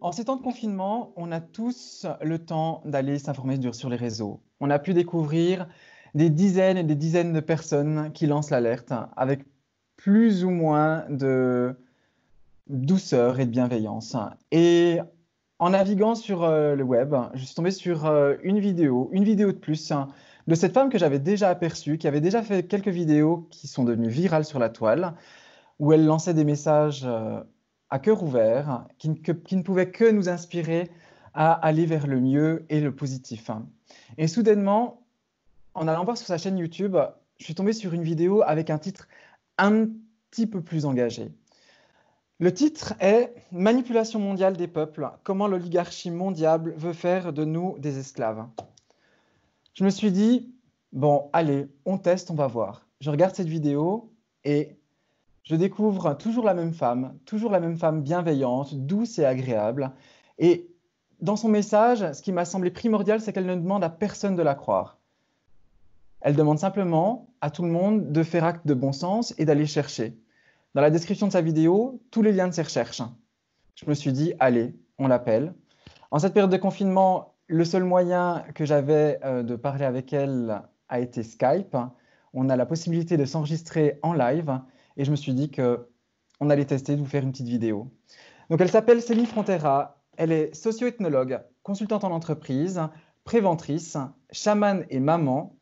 En ces temps de confinement, on a tous le temps d'aller s'informer sur les réseaux. On a pu découvrir des dizaines et des dizaines de personnes qui lancent l'alerte avec plus ou moins de douceur et de bienveillance. Et en naviguant sur euh, le web, je suis tombé sur euh, une vidéo, une vidéo de plus, de cette femme que j'avais déjà aperçue, qui avait déjà fait quelques vidéos qui sont devenues virales sur la toile, où elle lançait des messages euh, à cœur ouvert, qui, ne pouvaient que nous inspirer à aller vers le mieux et le positif. Et soudainement, en allant voir sur sa chaîne YouTube, je suis tombé sur une vidéo avec un titre un petit peu plus engagé. Le titre est Manipulation mondiale des peuples, comment l'oligarchie mondiale veut faire de nous des esclaves? Je me suis dit, bon, allez, on teste, on va voir. Je regarde cette vidéo et je découvre toujours la même femme, toujours la même femme bienveillante, douce et agréable. Et dans son message, ce qui m'a semblé primordial, c'est qu'elle ne demande à personne de la croire. Elle demande simplement à tout le monde de faire acte de bon sens et d'aller chercher. Dans la description de sa vidéo, tous les liens de ses recherches. Je me suis dit, allez, on l'appelle. En cette période de confinement, le seul moyen que j'avais euh, de parler avec elle a été Skype. On a la possibilité de s'enregistrer en live et je me suis dit qu'on allait tester de vous faire une petite vidéo. Donc elle s'appelle Céline Frontera, elle est socio-ethnologue, consultante en entreprise, préventrice, chamane et maman.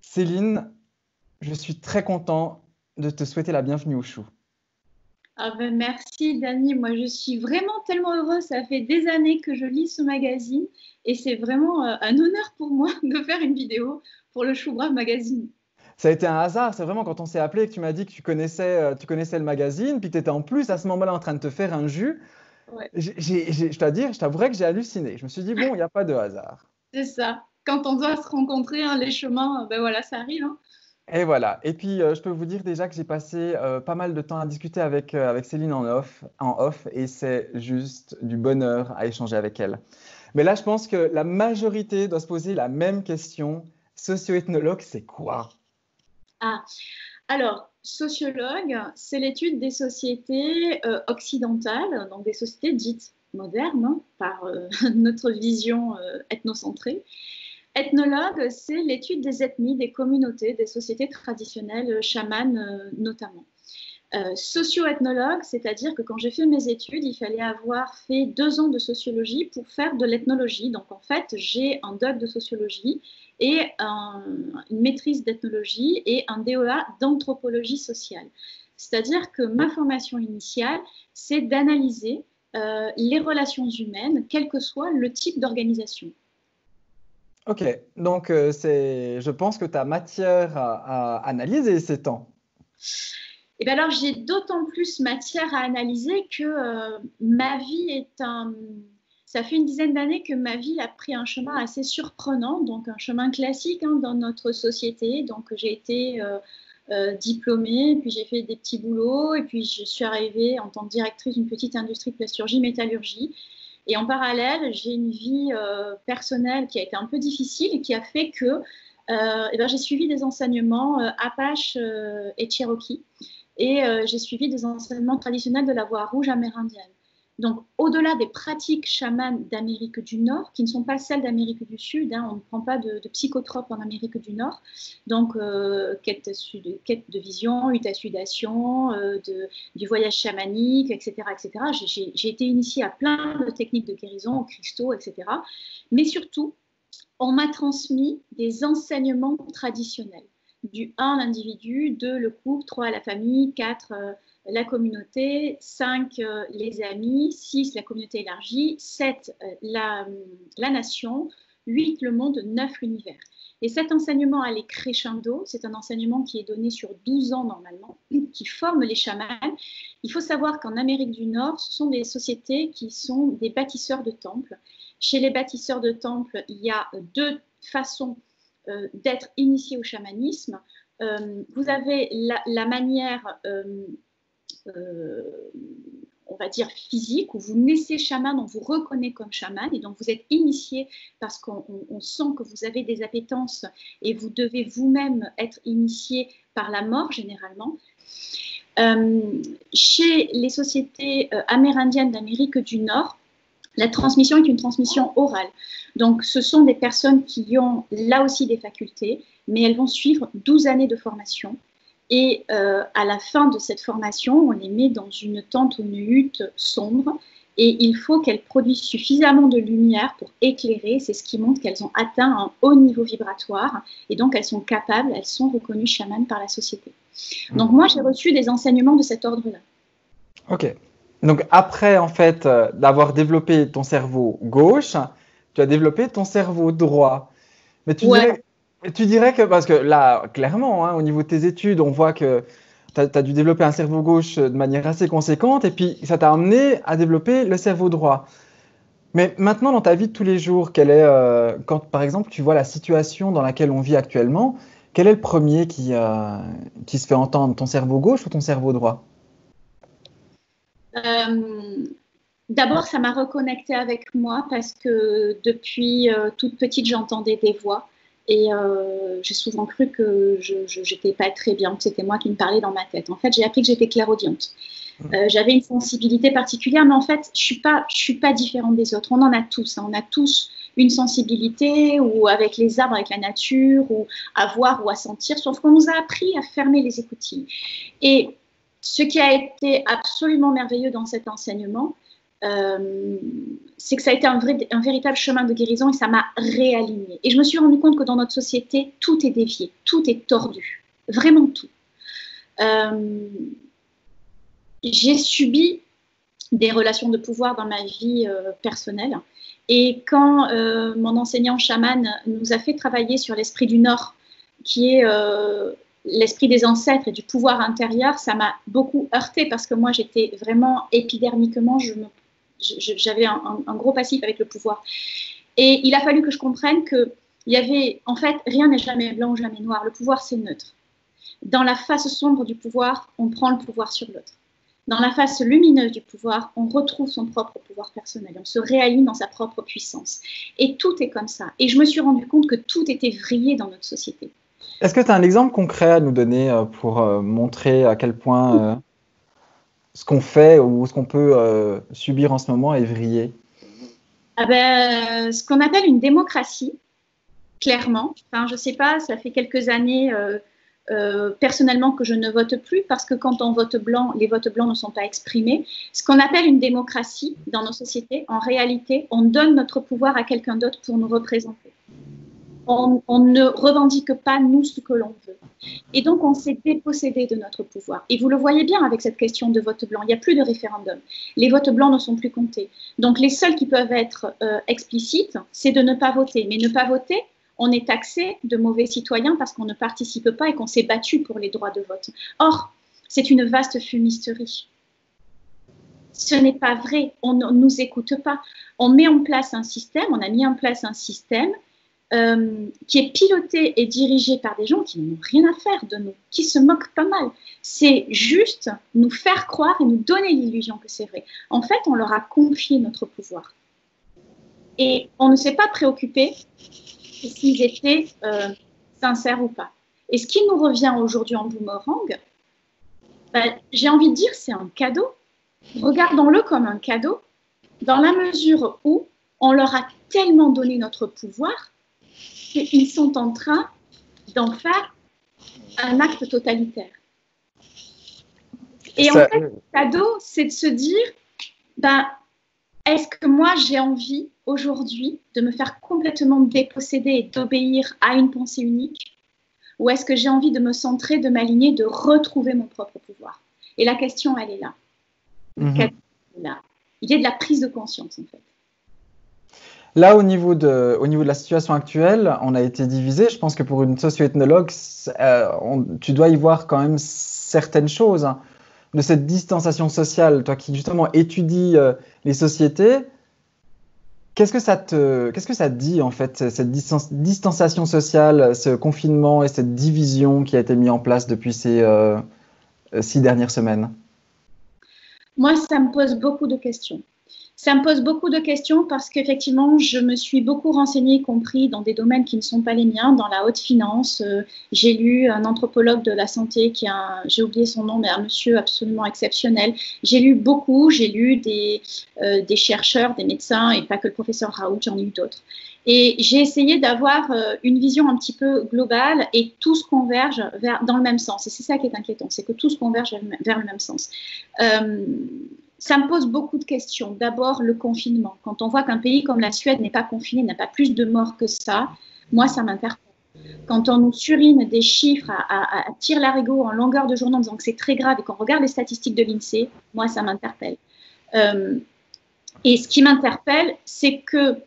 Céline, je suis très content de te souhaiter la bienvenue au chou. Ah ben merci Dani, moi je suis vraiment tellement heureuse, ça fait des années que je lis ce magazine et c'est vraiment euh, un honneur pour moi de faire une vidéo pour le Chou Brave Magazine. Ça a été un hasard, c'est vraiment quand on s'est appelé que tu m'as dit que tu connaissais, euh, tu connaissais le magazine, puis tu étais en plus à ce moment-là en train de te faire un jus. Ouais. je t'avouerais que j'ai halluciné. Je me suis dit, bon, il n'y a pas de hasard. C'est ça. Quand on doit se rencontrer, hein, les chemins, ben voilà, ça arrive. Hein. Et voilà. Et puis, euh, je peux vous dire déjà que j'ai passé euh, pas mal de temps à discuter avec, euh, avec Céline en off, en off, et c'est juste du bonheur à échanger avec elle. Mais là, je pense que la majorité doit se poser la même question. Socio-ethnologue, c'est quoi? Ah, alors, sociologue, c'est l'étude des sociétés occidentales, donc des sociétés dites modernes, hein, par notre vision ethnocentrée. Ethnologue, c'est l'étude des ethnies, des communautés, des sociétés traditionnelles, euh, chamanes euh, notamment. Euh, socio-ethnologue, c'est-à-dire que quand j'ai fait mes études, il fallait avoir fait deux ans de sociologie pour faire de l'ethnologie. Donc en fait, j'ai un doc de sociologie et une maîtrise d'ethnologie et un DEA d'anthropologie sociale. C'est-à-dire que ma formation initiale, c'est d'analyser les relations humaines, quel que soit le type d'organisation. Ok, donc euh, c'est, je pense que tu as matière à, analyser ces temps. Et eh bien alors j'ai d'autant plus matière à analyser que euh, ma vie est un... Ça fait une dizaine d'années que ma vie a pris un chemin assez surprenant, donc un chemin classique hein, dans notre société. Donc j'ai été euh, diplômée, puis j'ai fait des petits boulots, et puis je suis arrivée en tant que directrice d'une petite industrie de plasturgie métallurgie. Et en parallèle, j'ai une vie euh, personnelle qui a été un peu difficile et qui a fait que euh, eh ben, j'ai suivi des enseignements euh, Apache et Cherokee. Et j'ai suivi des enseignements traditionnels de la voie rouge amérindienne. Donc, au-delà des pratiques chamanes d'Amérique du Nord, qui ne sont pas celles d'Amérique du Sud, hein, on ne prend pas de, psychotropes en Amérique du Nord, donc euh, quête, de, quête, de, vision, utasudation, euh, du voyage chamanique, etc. etc. J'ai été initiée à plein de techniques de guérison, aux cristaux, etc. Mais surtout, on m'a transmis des enseignements traditionnels. Du 1, l'individu, 2, le couple, 3, la famille, 4, la communauté, 5 euh, les amis, 6 la communauté élargie, 7 euh, la, nation, 8 le monde, 9 l'univers. Et cet enseignement les crescendo, c'est un enseignement qui est donné sur 12 ans normalement, qui forme les chamans. Il faut savoir qu'en Amérique du Nord, ce sont des sociétés qui sont des bâtisseurs de temples. Chez les bâtisseurs de temples, il y a deux façons euh, d'être initié au chamanisme. vous avez la, la manière euh, on va dire physique, où vous naissez chaman, on vous reconnaît comme chaman, et donc vous êtes initié parce qu'on sent que vous avez des appétences et vous devez vous-même être initié par la mort généralement. chez les sociétés amérindiennes d'Amérique du Nord, la transmission est une transmission orale. Donc, ce sont des personnes qui ont là aussi des facultés, mais elles vont suivre 12 années de formation. Et euh, à la fin de cette formation, on les met dans une tente ou une hutte sombre. Et il faut qu'elles produisent suffisamment de lumière pour éclairer. C'est ce qui montre qu'elles ont atteint un haut niveau vibratoire. Et donc, elles sont capables, elles sont reconnues chamanes par la société. Donc, moi, j'ai reçu des enseignements de cet ordre-là. Ok. Donc après, en fait, euh, d'avoir développé ton cerveau gauche, tu as développé ton cerveau droit. Mais tu, dirais, tu dirais que, parce que là, clairement, hein, au niveau de tes études, on voit que tu as, dû développer un cerveau gauche de manière assez conséquente, et puis ça t'a amené à développer le cerveau droit. Mais maintenant, dans ta vie de tous les jours, quel est, euh, quand par exemple tu vois la situation dans laquelle on vit actuellement, quel est le premier qui, euh, qui se fait entendre, ton cerveau gauche ou ton cerveau droit? D'abord, ça m'a reconnecté avec moi parce que depuis euh, toute petite, j'entendais des voix. Et euh, j'ai souvent cru que je n'étais pas très bien, que c'était moi qui me parlais dans ma tête. En fait, j'ai appris que j'étais clairaudiente. Mmh. J'avais une sensibilité particulière, mais en fait, je ne suis, pas, je suis pas différente des autres. On en a tous. Hein. On a tous une sensibilité, ou avec les arbres, avec la nature, ou à voir ou à sentir, sauf qu'on nous a appris à fermer les écoutilles. Et ce qui a été absolument merveilleux dans cet enseignement, euh, c'est que ça a été un, véritable chemin de guérison et ça m'a réaligné. Et je me suis rendu compte que dans notre société, tout est dévié, tout est tordu, vraiment tout. Euh, j'ai subi des relations de pouvoir dans ma vie euh, personnelle. Et quand mon enseignant chaman nous a fait travailler sur l'esprit du Nord, qui est l'esprit des ancêtres et du pouvoir intérieur, ça m'a beaucoup heurté parce que moi, j'étais vraiment épidermiquement, j'avais un, gros passif avec le pouvoir. Et il a fallu que je comprenne que il y avait, en fait, rien n'est jamais blanc ou jamais noir. Le pouvoir, c'est neutre. Dans la face sombre du pouvoir, on prend le pouvoir sur l'autre. Dans la face lumineuse du pouvoir, on retrouve son propre pouvoir personnel, on se réaligne dans sa propre puissance. Et tout est comme ça. Et je me suis rendu compte que tout était vrillé dans notre société. Est-ce que tu as un exemple concret à nous donner euh, pour euh, montrer à quel point euh, ce qu'on fait ou ce qu'on peut subir en ce moment est vrillé? Ah ben, Ce qu'on appelle une démocratie, clairement. Enfin, je ne sais pas, ça fait quelques années personnellement que je ne vote plus parce que quand on vote blanc, les votes blancs ne sont pas exprimés. Ce qu'on appelle une démocratie dans nos sociétés, en réalité, on donne notre pouvoir à quelqu'un d'autre pour nous représenter on, ne revendique pas, nous, ce que l'on veut. Et donc, on s'est dépossédé de notre pouvoir. Et vous le voyez bien avec cette question de vote blanc. Il n'y a plus de référendum. Les votes blancs ne sont plus comptés. Donc, les seuls qui peuvent être euh, explicites, c'est de ne pas voter. Mais ne pas voter, on est taxé de mauvais citoyens parce qu'on ne participe pas et qu'on s'est battu pour les droits de vote. Or, c'est une vaste fumisterie. Ce n'est pas vrai. On ne nous écoute pas. On met en place un système, on a mis en place un système euh, qui est piloté et dirigé par des gens qui n'ont rien à faire de nous, qui se moquent pas mal. C'est juste nous faire croire et nous donner l'illusion que c'est vrai. En fait, on leur a confié notre pouvoir. Et on ne s'est pas préoccupé s'ils étaient euh, sincères ou pas. Et ce qui nous revient aujourd'hui en boomerang, ben, j'ai envie de dire, c'est un cadeau. Regardons-le comme un cadeau, dans la mesure où on leur a tellement donné notre pouvoir qu'ils sont en train d'en faire un acte totalitaire. Et en fait, le cadeau, c'est de se dire, ben, est-ce que moi j'ai envie aujourd'hui de me faire complètement déposséder et d'obéir à une pensée unique? Ou est-ce que j'ai envie de me centrer, de m'aligner, de retrouver mon propre pouvoir? Et la question, elle est là. Mhm. là. Il y a de la prise de conscience en fait. Là, au niveau, de, au niveau de la situation actuelle, on a été divisé. Je pense que pour une socio-ethnologue, euh, tu dois y voir quand même certaines choses hein, de cette distanciation sociale. Toi qui justement étudies euh, les sociétés, qu'est-ce que ça te, qu'est-ce que ça dit en fait cette distanciation sociale, ce confinement et cette division qui a été mis en place depuis ces euh, six dernières semaines? Moi, ça me pose beaucoup de questions. Ça me pose beaucoup de questions parce qu'effectivement, je me suis beaucoup renseignée, y compris dans des domaines qui ne sont pas les miens, dans la haute finance. Euh, j'ai lu un anthropologue de la santé qui a, j'ai oublié son nom, mais un monsieur absolument exceptionnel. J'ai lu beaucoup, j'ai lu des, euh, des chercheurs, des médecins, et pas que le professeur Raoult, j'en ai eu d'autres. Et j'ai essayé d'avoir euh, une vision un petit peu globale et tout se converge vers, dans le même sens. Et c'est ça qui est inquiétant, c'est que tout se converge vers le même sens. Ça me pose beaucoup de questions. D'abord, le confinement. Quand on voit qu'un pays comme la Suède n'est pas confiné, n'a pas plus de morts que ça, moi, ça m'interpelle. Quand on nous surine des chiffres à, à, à tir larigot en longueur de journée en disant que c'est très grave et qu'on regarde les statistiques de l'INSEE, moi, ça m'interpelle. Euh, et ce qui m'interpelle, c'est que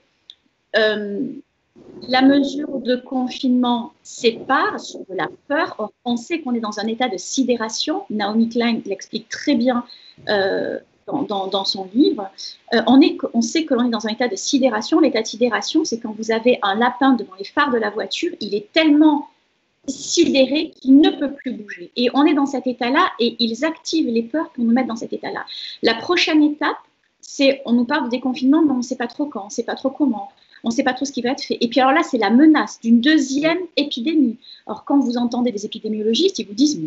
euh, la mesure de confinement sépare sur la peur. Or, on sait qu'on est dans un état de sidération. Naomi Klein l'explique très bien euh, dans, son livre, euh, on, sait que l'on est dans un état de sidération. L'état de sidération, c'est quand vous avez un lapin devant les phares de la voiture, il est tellement sidéré qu'il ne peut plus bouger. Et on est dans cet état-là et ils activent les peurs pour nous mettre dans cet état-là. La prochaine étape, c'est on nous parle de déconfinement, mais on ne sait pas trop quand, on ne sait pas trop comment. On ne sait pas trop ce qui va être fait. Et puis alors là, c'est la menace d'une deuxième épidémie. Alors quand vous entendez des épidémiologistes, ils vous disent,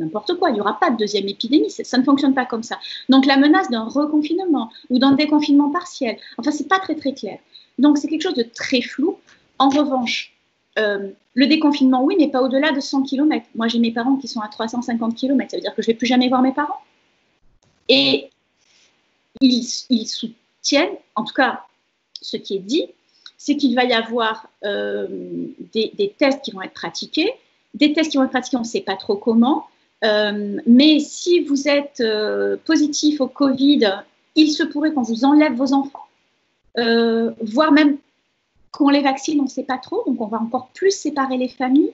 n'importe quoi, il n'y aura pas de deuxième épidémie, ça, ne fonctionne pas comme ça. Donc la menace d'un reconfinement ou d'un déconfinement partiel, enfin, c'est pas très très clair. Donc c'est quelque chose de très flou. En revanche, euh, le déconfinement, oui, mais pas au-delà de 100 km. Moi, j'ai mes parents qui sont à 350 km, ça veut dire que je ne vais plus jamais voir mes parents. Et ils, soutiennent, en tout cas, ce qui est dit, c'est qu'il va y avoir euh, des, tests qui vont être pratiqués, des tests qui vont être pratiqués, on ne sait pas trop comment, euh, mais si vous êtes euh, positif au Covid, il se pourrait qu'on vous enlève vos enfants, euh, voire même qu'on les vaccine, on ne sait pas trop, donc on va encore plus séparer les familles.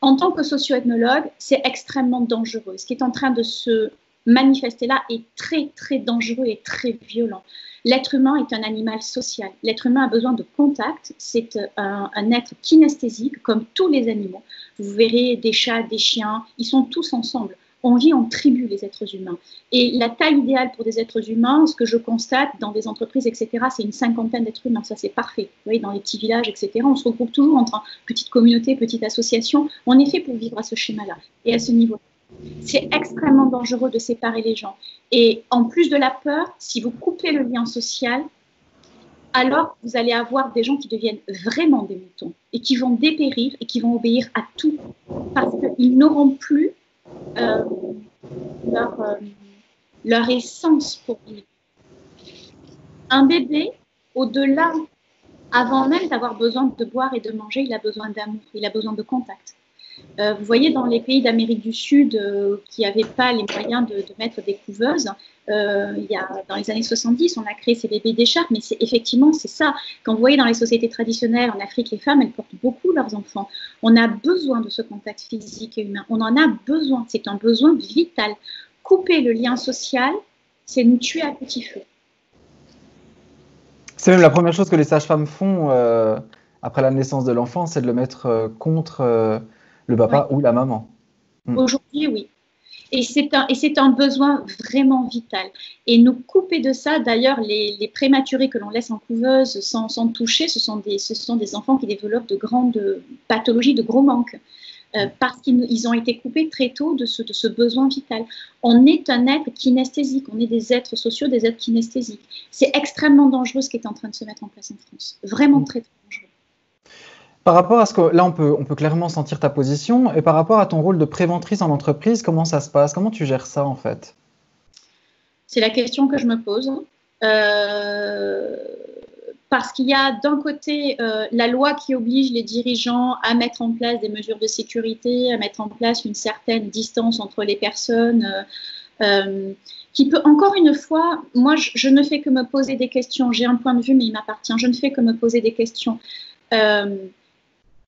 En tant que socio-ethnologue, c'est extrêmement dangereux. Ce qui est en train de se manifester là est très, très dangereux et très violent. L'être humain est un animal social. L'être humain a besoin de contact. C'est euh, un, être kinesthésique, comme tous les animaux. Vous verrez des chats, des chiens, ils sont tous ensemble. On vit en tribu, les êtres humains. Et la taille idéale pour des êtres humains, ce que je constate dans des entreprises, etc., c'est une cinquantaine d'êtres humains. Ça, c'est parfait. Vous voyez, dans les petits villages, etc., on se regroupe toujours entre petites communautés, petites associations. On est fait pour vivre à ce schéma-là et à ce niveau. C'est extrêmement dangereux de séparer les gens. Et en plus de la peur, si vous coupez le lien social, alors vous allez avoir des gens qui deviennent vraiment des moutons et qui vont dépérir et qui vont obéir à tout parce qu'ils n'auront plus euh, leur, euh, leur essence pour vivre. Un bébé, au-delà, avant même d'avoir besoin de boire et de manger, il a besoin d'amour, il a besoin de contact. Euh, vous voyez, dans les pays d'Amérique du Sud euh, qui n'avaient pas les moyens de, mettre des couveuses, euh, il y a, dans les années 70, on a créé ces bébés d'écharpe, mais c'est effectivement, c'est ça. Quand vous voyez dans les sociétés traditionnelles en Afrique, les femmes, elles portent beaucoup leurs enfants. On a besoin de ce contact physique et humain. On en a besoin. C'est un besoin vital. Couper le lien social, c'est nous tuer à petit feu. C'est même la première chose que les sages-femmes font après la naissance de l'enfant, c'est de le mettre contre le papa ou la maman. Hmm. Aujourd'hui, oui. Et c'est un, un, besoin vraiment vital. Et nous couper de ça, d'ailleurs, les, prématurés que l'on laisse en couveuse sans, sans, toucher, ce sont, des, ce sont des enfants qui développent de grandes pathologies, de gros manques. Euh, parce qu'ils ont été coupés très tôt de ce, de ce, besoin vital. On est un être kinesthésique, on est des êtres sociaux, des êtres kinesthésiques. C'est extrêmement dangereux ce qui est en train de se mettre en place en France. Vraiment hmm. très, très dangereux. Par rapport à ce que là, on peut, on peut clairement sentir ta position. Et par rapport à ton rôle de préventrice en entreprise, comment ça se passe? Comment tu gères ça en fait? C'est la question que je me pose. Euh, parce qu'il y a d'un côté euh, la loi qui oblige les dirigeants à mettre en place des mesures de sécurité, à mettre en place une certaine distance entre les personnes, euh, qui peut, encore une fois, moi je, je, ne fais que me poser des questions, j'ai un point de vue mais il m'appartient, je ne fais que me poser des questions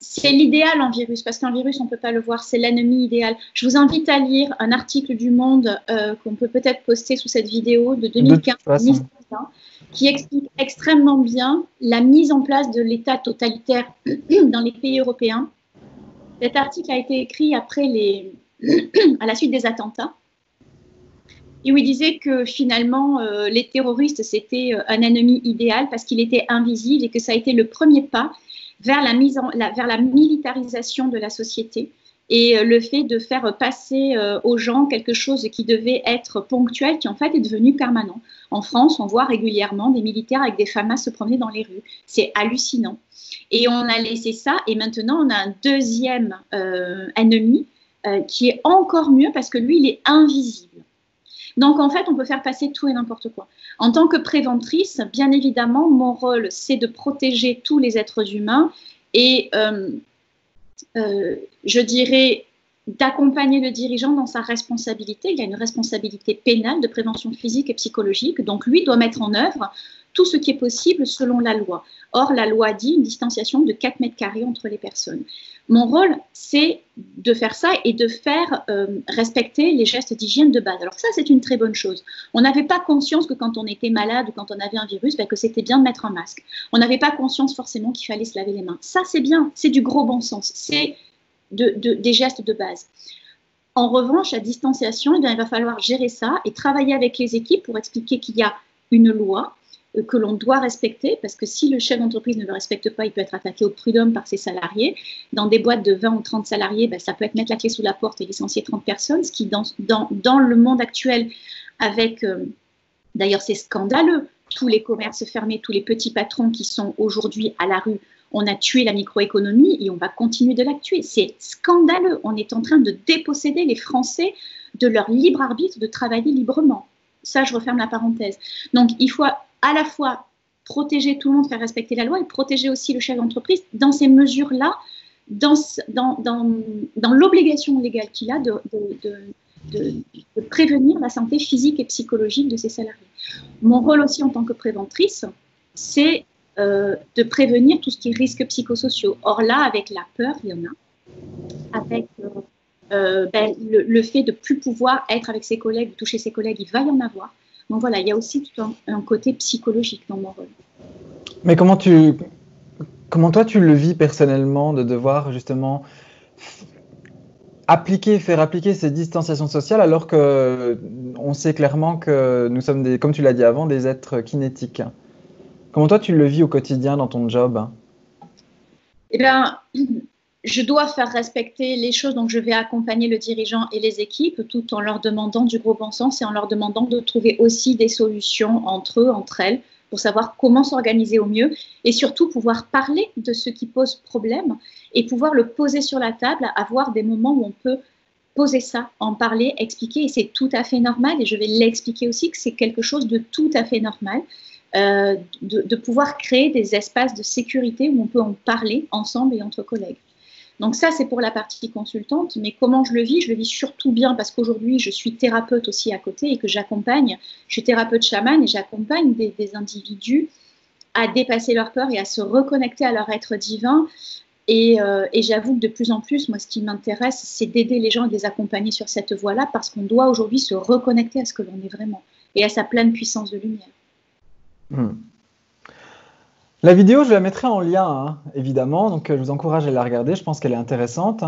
c'est l'idéal en virus, parce qu'un virus, on ne peut pas le voir, c'est l'ennemi idéal. Je vous invite à lire un article du Monde euh, qu'on peut peut-être poster sous cette vidéo de 2015, qui explique extrêmement bien la mise en place de l'État totalitaire dans les pays européens. Cet article a été écrit après les, à la suite des attentats. et où il disait que finalement euh, les terroristes c'était euh, un ennemi idéal parce qu'il était invisible et que ça a été le premier pas vers la, mise en, vers la militarisation de la société et euh, le fait de faire passer aux gens quelque chose qui devait être ponctuel, qui en fait est devenu permanent. En France, on voit régulièrement des militaires avec des FAMAS se promener dans les rues. C'est hallucinant. Et on a laissé ça, et maintenant on a un deuxième ennemi qui est encore mieux parce que lui, il est invisible. Donc en fait, on peut faire passer tout et n'importe quoi. En tant que préventrice, bien évidemment, mon rôle, c'est de protéger tous les êtres humains et euh, euh, je dirais d'accompagner le dirigeant dans sa responsabilité. Il y a une responsabilité pénale de prévention physique et psychologique. Donc lui doit mettre en œuvre tout ce qui est possible selon la loi. Or, la loi dit une distanciation de 4 mètres carrés entre les personnes. Mon rôle, c'est de faire ça et de faire euh, respecter les gestes d'hygiène de base. Alors ça, c'est une très bonne chose. On n'avait pas conscience que quand on était malade ou quand on avait un virus, ben, que c'était bien de mettre un masque. On n'avait pas conscience forcément qu'il fallait se laver les mains. Ça, c'est bien, c'est du gros bon sens, c'est des gestes de base. En revanche, la distanciation, eh il va falloir gérer ça et travailler avec les équipes pour expliquer qu'il y a une loi, que l'on doit respecter, parce que si le chef d'entreprise ne le respecte pas, il peut être attaqué au prud'homme par ses salariés. Dans des boîtes de 20 ou 30 salariés, ben, ça peut être mettre la clé sous la porte et licencier 30 personnes, ce qui, dans le monde actuel, avec, euh, d'ailleurs, c'est scandaleux, tous les commerces fermés, tous les petits patrons qui sont aujourd'hui à la rue, on a tué la microéconomie et on va continuer de la tuer. C'est scandaleux. On est en train de déposséder les Français de leur libre arbitre de travailler librement. Ça, je referme la parenthèse. Donc, il faut à la fois protéger tout le monde, faire respecter la loi et protéger aussi le chef d'entreprise dans ces mesures-là, dans, l'obligation légale qu'il a de, prévenir la santé physique et psychologique de ses salariés. Mon rôle aussi en tant que préventrice, c'est euh, de prévenir tout ce qui est risques psychosociaux. Or là, avec la peur, il y en a. Avec euh, euh, ben, le, fait de plus pouvoir être avec ses collègues, toucher ses collègues, il va y en avoir. Donc voilà, il y a aussi tout un, côté psychologique dans mon rôle. Mais comment tu, comment toi tu le vis personnellement de devoir justement appliquer, faire appliquer ces distanciations sociales alors que on sait clairement que nous sommes des, comme tu l'as dit avant, des êtres kinétiques? Comment toi tu le vis au quotidien dans ton job? Eh bien, je dois faire respecter les choses, donc je vais accompagner le dirigeant et les équipes tout en leur demandant du gros bon sens et en leur demandant de trouver aussi des solutions entre eux, entre elles, pour savoir comment s'organiser au mieux et surtout pouvoir parler de ce qui pose problème et pouvoir le poser sur la table, avoir des moments où on peut poser ça, en parler, expliquer et c'est tout à fait normal et je vais l'expliquer aussi que c'est quelque chose de tout à fait normal. Euh, de, de pouvoir créer des espaces de sécurité où on peut en parler ensemble et entre collègues. Donc ça, c'est pour la partie consultante, mais comment je le vis? Je le vis surtout bien parce qu'aujourd'hui, je suis thérapeute aussi à côté et que j'accompagne, je suis thérapeute chaman et j'accompagne des, individus à dépasser leur peur et à se reconnecter à leur être divin. Et, euh, et j'avoue que de plus en plus, moi, ce qui m'intéresse, c'est d'aider les gens et de les accompagner sur cette voie-là parce qu'on doit aujourd'hui se reconnecter à ce que l'on est vraiment et à sa pleine puissance de lumière. Hmm. La vidéo, je la mettrai en lien, hein, évidemment, donc euh, je vous encourage à la regarder, je pense qu'elle est intéressante.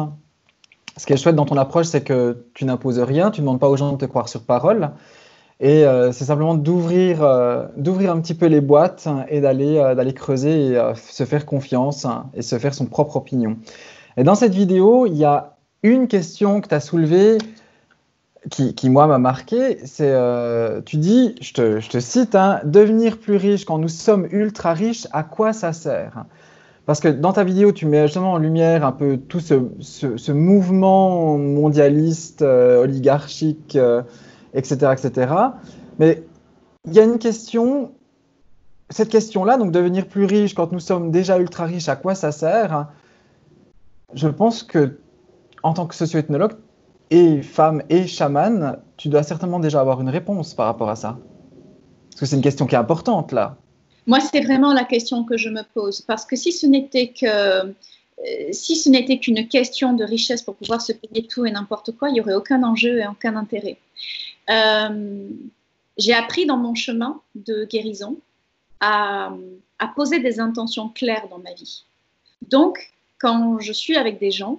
Ce qui est chouette dans ton approche, c'est que tu n'imposes rien, tu ne demandes pas aux gens de te croire sur parole, et euh, c'est simplement d'ouvrir euh, d'ouvrir un petit peu les boîtes et d'aller creuser et se faire confiance hein, et se faire son propre opinion. Et dans cette vidéo, il y a une question que tu as soulevée qui, moi, m'a marqué, c'est, euh, tu dis, je te, cite, hein, devenir plus riche quand nous sommes ultra riches, à quoi ça sert? Parce que dans ta vidéo, tu mets justement en lumière un peu tout ce mouvement mondialiste, euh, oligarchique, etc., euh, etc. Mais il y a une question, cette question-là, donc devenir plus riche quand nous sommes déjà ultra riches, à quoi ça sert? Je pense que, en tant que socio-ethnologue, et femme et chaman, tu dois certainement déjà avoir une réponse par rapport à ça. Parce que c'est une question qui est importante là. Moi, c'est vraiment la question que je me pose. Parce que si ce n'était que euh, si ce n'était qu'une question de richesse pour pouvoir se payer tout et n'importe quoi, il n'y aurait aucun enjeu et aucun intérêt. Euh, j'ai appris dans mon chemin de guérison à, à, poser des intentions claires dans ma vie. Donc, quand je suis avec des gens,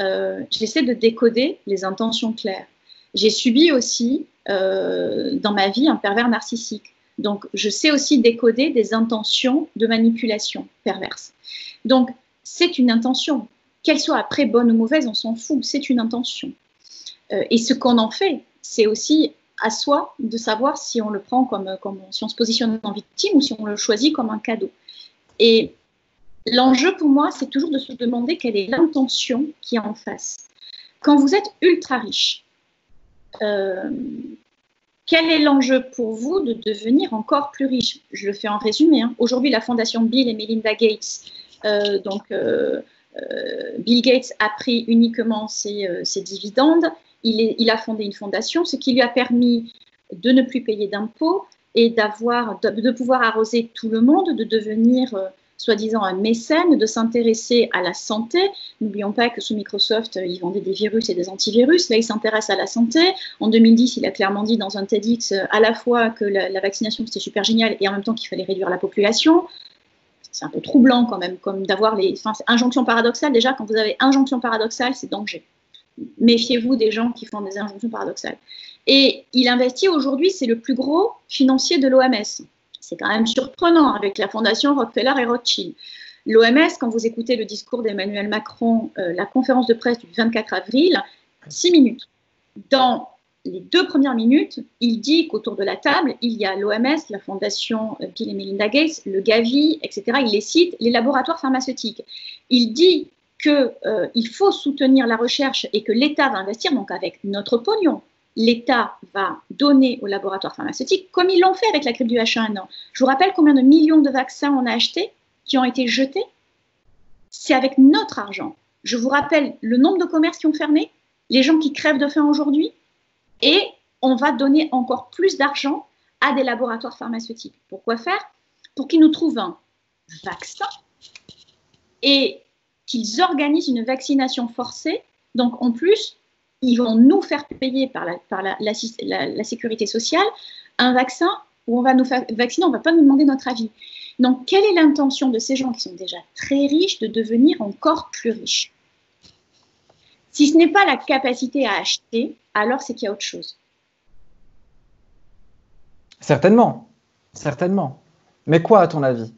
euh, j'essaie de décoder les intentions claires. J'ai subi aussi euh, dans ma vie un pervers narcissique. Donc, je sais aussi décoder des intentions de manipulation perverse. Donc, c'est une intention. Qu'elle soit après bonne ou mauvaise, on s'en fout, c'est une intention. Euh, et ce qu'on en fait, c'est aussi à soi de savoir si on le prend comme, si on se positionne en victime ou si on le choisit comme un cadeau. Et l'enjeu pour moi, c'est toujours de se demander quelle est l'intention qui est en face. Quand vous êtes ultra riche, euh, quel est l'enjeu pour vous de devenir encore plus riche? Je le fais en résumé. Hein. Aujourd'hui, la fondation Bill et Melinda Gates, euh, donc euh, Bill Gates a pris uniquement ses, dividendes. Il, a fondé une fondation, ce qui lui a permis de ne plus payer d'impôts et de, pouvoir arroser tout le monde, de devenir soi-disant un mécène, de s'intéresser à la santé. N'oublions pas que sous Microsoft, euh, ils vendaient des virus et des antivirus. Là, il s'intéresse à la santé. En 2010, il a clairement dit dans un TEDx euh, à la fois que la, vaccination c'était super génial et en même temps qu'il fallait réduire la population. C'est un peu troublant quand même, comme d'avoir les. Enfin, injonction paradoxale. Déjà, quand vous avez injonction paradoxale, c'est danger. Méfiez-vous des gens qui font des injonctions paradoxales. Et il investit aujourd'hui, c'est le plus gros financier de l'OMS. C'est quand même surprenant avec la fondation Rockefeller et Rothschild. L'OMS, quand vous écoutez le discours d'Emmanuel Macron, euh, la conférence de presse du 24 avril, six minutes. Dans les deux premières minutes, il dit qu'autour de la table, il y a l'OMS, la fondation Bill et Melinda Gates, le Gavi, etc. Il les cite, les laboratoires pharmaceutiques. Il dit qu'il euh, faut soutenir la recherche et que l'État va investir, donc avec notre pognon, l'État va donner aux laboratoires pharmaceutiques, comme ils l'ont fait avec la grippe du H1N1. Je vous rappelle combien de millions de vaccins on a achetés qui ont été jetés? C'est avec notre argent. Je vous rappelle le nombre de commerces qui ont fermé, les gens qui crèvent de faim aujourd'hui, et on va donner encore plus d'argent à des laboratoires pharmaceutiques. Pourquoi faire? Pour qu'ils nous trouvent un vaccin et qu'ils organisent une vaccination forcée. Donc en plus, ils vont nous faire payer par la, sécurité sociale un vaccin où on va nous vacciner, on ne va pas nous demander notre avis. Donc, quelle est l'intention de ces gens qui sont déjà très riches de devenir encore plus riches? Si ce n'est pas la capacité à acheter, alors c'est qu'il y a autre chose. Certainement, certainement. Mais quoi à ton avis?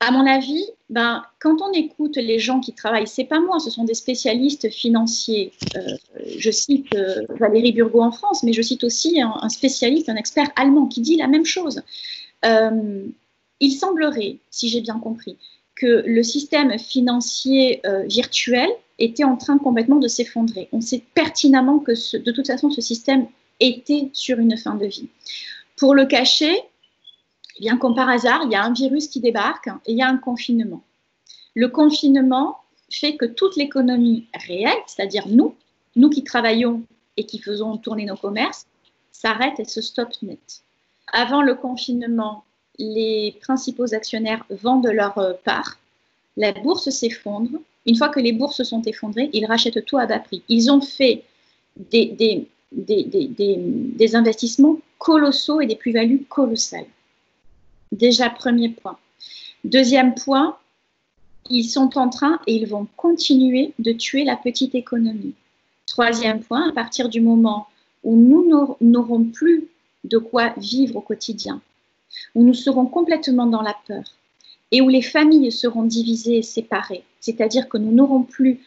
À mon avis, ben, quand on écoute les gens qui travaillent, c'est pas moi, ce sont des spécialistes financiers. Euh, je cite euh, Valérie Burgot en France, mais je cite aussi un, spécialiste, un expert allemand qui dit la même chose. Euh, il semblerait, si j'ai bien compris, que le système financier virtuel était en train complètement de s'effondrer. On sait pertinemment que de toute façon, ce système était sur une fin de vie. Pour le cacher, bien, comme par hasard, il y a un virus qui débarque et il y a un confinement. Le confinement fait que toute l'économie réelle, c'est-à-dire nous, nous qui travaillons et qui faisons tourner nos commerces, s'arrête et se stoppe net. Avant le confinement, les principaux actionnaires vendent leur euh, part, la bourse s'effondre. Une fois que les bourses sont effondrées, ils rachètent tout à bas prix. Ils ont fait des, des, des, des investissements colossaux et des plus-values colossales. Déjà, premier point. Deuxième point, ils sont en train et ils vont continuer de tuer la petite économie. Troisième point, à partir du moment où nous n'aurons plus de quoi vivre au quotidien, où nous serons complètement dans la peur et où les familles seront divisées et séparées, c'est-à-dire que nous n'aurons plus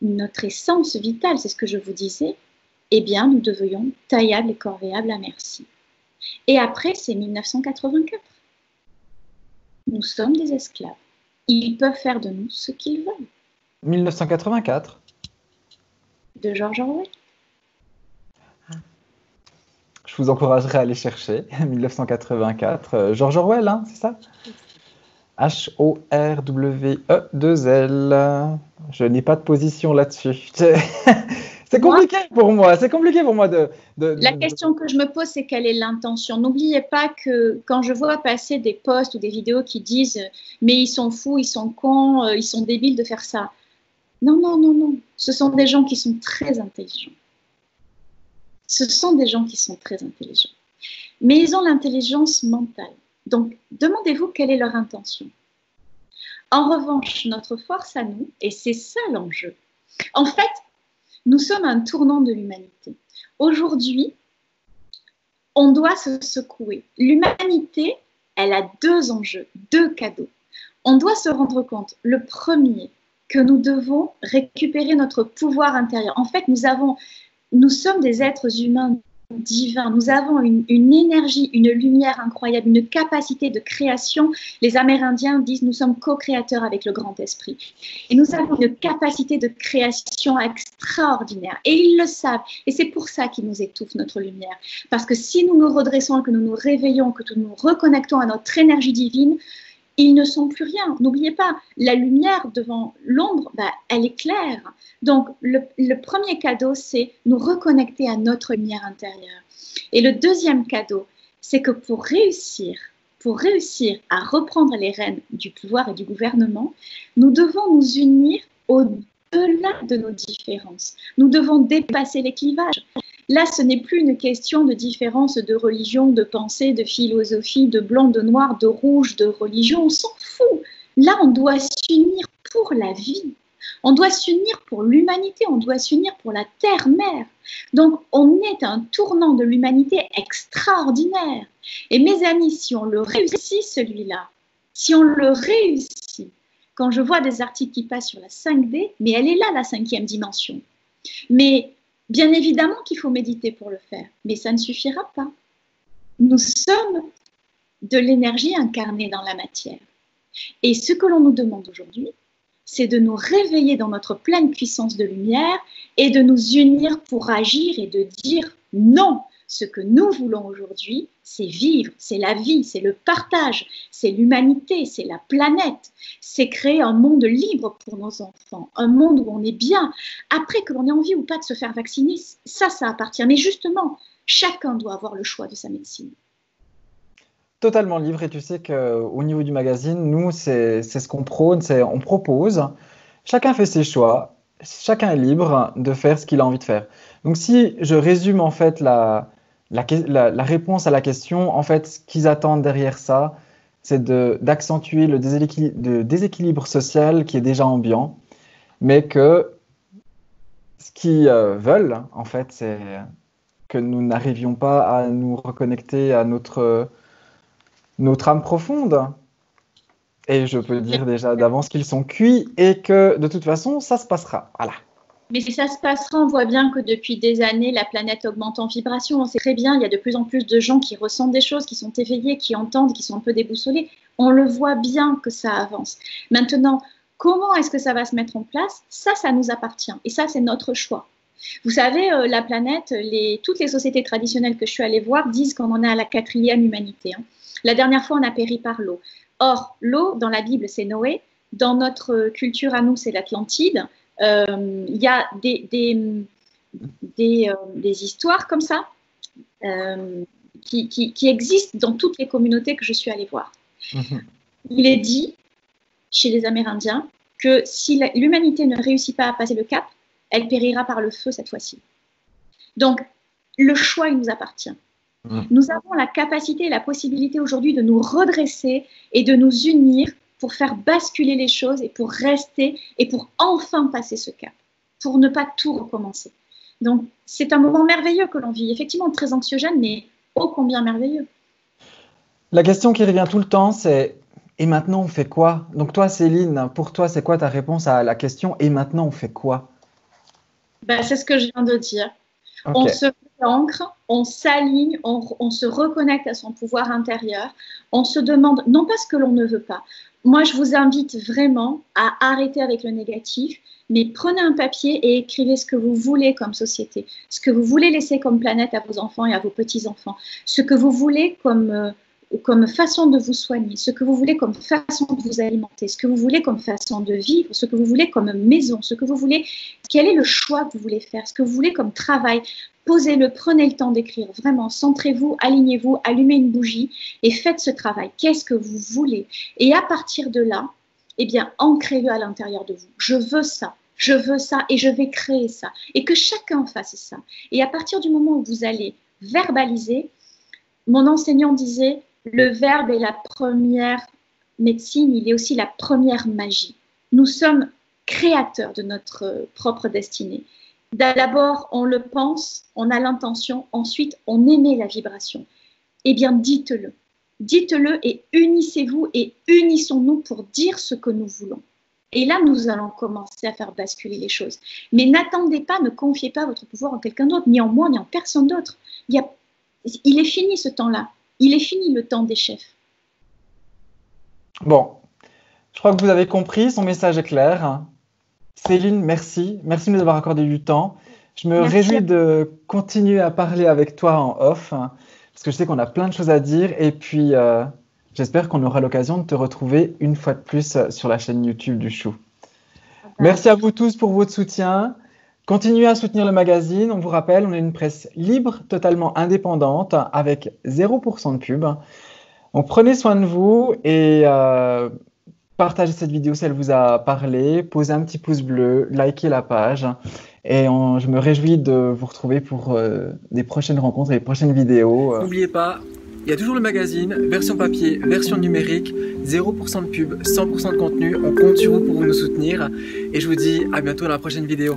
notre essence vitale, c'est ce que je vous disais, eh bien, nous devrions taillables et corvéables à merci. Et après, c'est 1984. Nous sommes des esclaves. Ils peuvent faire de nous ce qu'ils veulent. 1984 De George Orwell. Je vous encouragerai à aller chercher 1984. Euh, George Orwell, hein, c'est ça? H-O-R-W-E-2-L. Je n'ai pas de position là-dessus. C'est compliqué pour moi. C'est compliqué pour moi de, La question que je me pose, c'est quelle est l'intention N'oubliez pas que quand je vois passer des posts ou des vidéos qui disent mais ils sont fous, ils sont cons, euh, ils sont débiles de faire ça. Non, non, non, non. Ce sont des gens qui sont très intelligents. Ce sont des gens qui sont très intelligents. Mais ils ont l'intelligence mentale. Donc, demandez-vous quelle est leur intention. En revanche, notre force à nous, et c'est ça l'enjeu. En fait, Nous sommes un tournant de l'humanité. Aujourd'hui, on doit se secouer. L'humanité, elle a deux enjeux, deux cadeaux. On doit se rendre compte, le premier, que nous devons récupérer notre pouvoir intérieur. En fait, nous nous sommes des êtres humains divin. Nous avons une, énergie, une lumière incroyable, une capacité de création. Les Amérindiens disent nous sommes co-créateurs avec le grand esprit. Et nous avons une capacité de création extraordinaire. Et ils le savent. Et c'est pour ça qu'ils nous étouffent notre lumière. Parce que si nous nous redressons, que nous nous réveillons, que nous nous reconnectons à notre énergie divine, ils ne sont plus rien. N'oubliez pas, la lumière devant l'ombre, bah, elle est claire. Donc, le, premier cadeau, c'est nous reconnecter à notre lumière intérieure. Et le deuxième cadeau, c'est que pour réussir, pour réussir à reprendre les rênes du pouvoir et du gouvernement, nous devons nous unir au-delà de nos différences. Nous devons dépasser les clivages. Là, ce n'est plus une question de différence de religion, de pensée, de philosophie, de blanc, de noir, de rouge, de religion. On s'en fout. Là, on doit s'unir pour la vie. On doit s'unir pour l'humanité, on doit s'unir pour la terre-mère. Donc, on est un tournant de l'humanité extraordinaire. Et mes amis, si on le réussit, celui-là, si on le réussit, quand je vois des articles qui passent sur la 5D, mais elle est là, la cinquième dimension. Mais Bien évidemment qu'il faut méditer pour le faire, mais ça ne suffira pas. Nous sommes de l'énergie incarnée dans la matière. Et ce que l'on nous demande aujourd'hui, c'est de nous réveiller dans notre pleine puissance de lumière et de nous unir pour agir et de dire non, ce que nous voulons aujourd'hui, c'est vivre, c'est la vie, c'est le partage, c'est l'humanité, c'est la planète, c'est créer un monde libre pour nos enfants, un monde où on est bien. Après que l'on ait envie ou pas de se faire vacciner, ça, ça appartient. Mais justement, chacun doit avoir le choix de sa médecine. Totalement libre. Et tu sais qu'au niveau du magazine, nous, c'est ce qu'on prône, c'est on propose. Chacun fait ses choix. Chacun est libre de faire ce qu'il a envie de faire. Donc si je résume en fait la, la, réponse à la question, en fait, ce qu'ils attendent derrière ça, c'est d'accentuer le déséquilibre, social qui est déjà ambiant, mais que ce qu'ils euh, veulent, en fait, c'est que nous n'arrivions pas à nous reconnecter à notre, notre âme profonde. Et je peux dire déjà d'avance qu'ils sont cuits et que de toute façon, ça se passera. Voilà. Mais si ça se passera, on voit bien que depuis des années, la planète augmente en vibration. On sait très bien, il y a de plus en plus de gens qui ressentent des choses, qui sont éveillés, qui entendent, qui sont un peu déboussolés. On le voit bien que ça avance. Maintenant, comment est-ce que ça va se mettre en place? Ça, ça nous appartient. Et ça, c'est notre choix. Vous savez, euh, la planète, toutes les sociétés traditionnelles que je suis allée voir disent qu'on en est à la quatrième humanité. Hein. La dernière fois, on a péri par l'eau. Or, l'eau, dans la Bible, c'est Noé. Dans notre culture à nous, c'est l'Atlantide. Euh, il y a des, des, des, euh, des, histoires comme ça euh, qui, qui, existent dans toutes les communautés que je suis allée voir. Mhm. Il est dit chez les Amérindiens que si l'humanité ne réussit pas à passer le cap, elle périra par le feu cette fois-ci. Donc, le choix, il nous appartient. Mhm. Nous avons la capacité et la possibilité aujourd'hui de nous redresser et de nous unir pour faire basculer les choses et pour rester et pour enfin passer ce cap, pour ne pas tout recommencer. Donc, c'est un moment merveilleux que l'on vit, effectivement très anxiogène, mais ô combien merveilleux. La question qui revient tout le temps, c'est et maintenant on fait quoi? Donc toi, Céline, pour toi, c'est quoi ta réponse à la question et maintenant on fait quoi? Ben, C'est ce que je viens de dire. On se ancre, on s'aligne, on, on, se reconnecte à son pouvoir intérieur, on se demande non pas ce que l'on ne veut pas, moi, je vous invite vraiment à arrêter avec le négatif, mais prenez un papier et écrivez ce que vous voulez comme société, ce que vous voulez laisser comme planète à vos enfants et à vos petits-enfants, ce que vous voulez comme, euh, comme façon de vous soigner, ce que vous voulez comme façon de vous alimenter, ce que vous voulez comme façon de vivre, ce que vous voulez comme maison, ce que vous voulez, quel est le choix que vous voulez faire, ce que vous voulez comme travail. Posez-le, prenez le temps d'écrire, vraiment, centrez-vous, alignez-vous, allumez une bougie et faites ce travail. Qu'est-ce que vous voulez? Et à partir de là, eh bien, ancrez-le à l'intérieur de vous. Je veux ça, je veux ça et je vais créer ça. Et que chacun fasse ça. Et à partir du moment où vous allez verbaliser, mon enseignant disait, le verbe est la première médecine, il est aussi la première magie. Nous sommes créateurs de notre propre destinée. D'abord, on le pense, on a l'intention, ensuite, on émet la vibration. Eh bien, dites-le. Dites-le et unissez-vous et unissons-nous pour dire ce que nous voulons. Et là, nous allons commencer à faire basculer les choses. Mais n'attendez pas, ne confiez pas votre pouvoir en quelqu'un d'autre, ni en moi, ni en personne d'autre. Il, il est fini ce temps-là. Il est fini le temps des chefs. Bon, je crois que vous avez compris, son message est clair. Céline, merci. Merci de nous avoir accordé du temps. Je me réjouis de continuer à parler avec toi en off, parce que je sais qu'on a plein de choses à dire. Et puis, euh, j'espère qu'on aura l'occasion de te retrouver une fois de plus sur la chaîne YouTube du Chou. Merci à vous tous pour votre soutien. Continuez à soutenir le magazine. On vous rappelle, on est une presse libre, totalement indépendante, avec 0% de pub. Donc prenez soin de vous et euh, partagez cette vidéo si elle vous a parlé, posez un petit pouce bleu, likez la page. Et je me réjouis de vous retrouver pour euh, des prochaines rencontres et des prochaines vidéos. N'oubliez pas, il y a toujours le magazine, version papier, version numérique, 0% de pub, 100% de contenu. On compte sur vous pour nous soutenir. Et je vous dis à bientôt dans la prochaine vidéo.